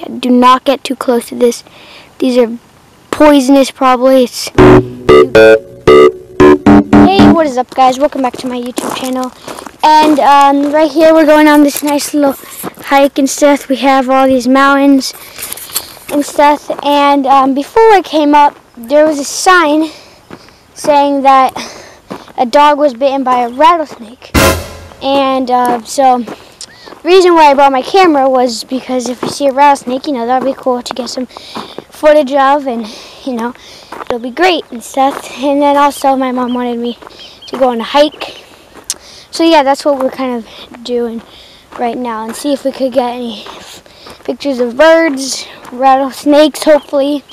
yeah, do not get too close to this. These are poisonous probably. It's Hey, what is up guys? Welcome back to my YouTube channel. And um, right here we're going on this nice little hike and stuff. We have all these mountains and stuff. And um, before I came up, there was a sign saying that a dog was bitten by a rattlesnake. And uh, so reason why I brought my camera was because if you see a rattlesnake, you know, that'd be cool to get some footage of and, you know, it'll be great and stuff. And then also my mom wanted me to go on a hike. So yeah, that's what we're kind of doing right now and see if we could get any pictures of birds, rattlesnakes hopefully,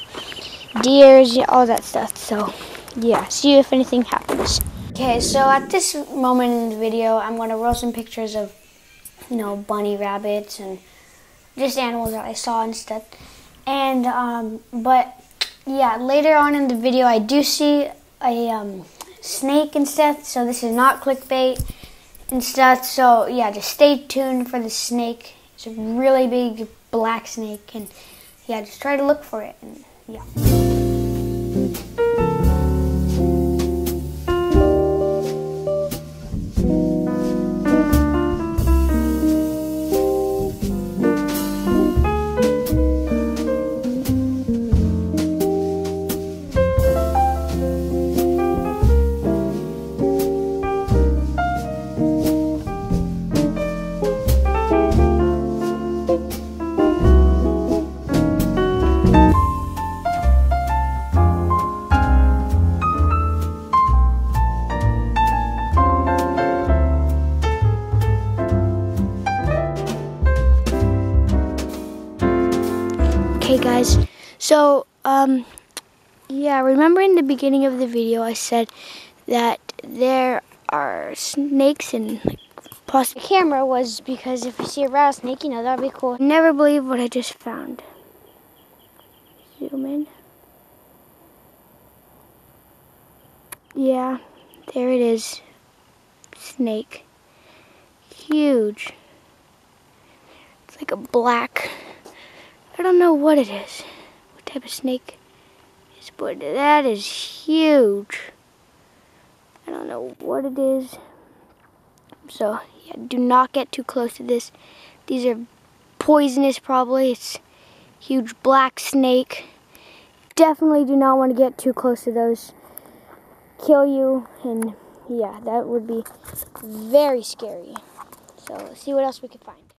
deers, all that stuff. So yeah, see if anything happens. Okay, so at this moment in the video, I'm going to roll some pictures of you know, bunny rabbits and just animals that I saw and stuff. And, um, but yeah, later on in the video, I do see a um, snake and stuff. So this is not clickbait and stuff. So yeah, just stay tuned for the snake. It's a really big black snake. And yeah, just try to look for it. And yeah. Okay guys, so um, yeah, remember in the beginning of the video I said that there are snakes and like, the camera was because if you see a rattlesnake, you know, that'd be cool. Never believe what I just found. Zoom in. Yeah, there it is. Snake. Huge. It's like a black I don't know what it is. What type of snake is, but that is huge. I don't know what it is. So, yeah, do not get too close to this. These are poisonous probably. It's huge black snake. Definitely do not want to get too close to those. Kill you and yeah, that would be very scary. So see what else we can find.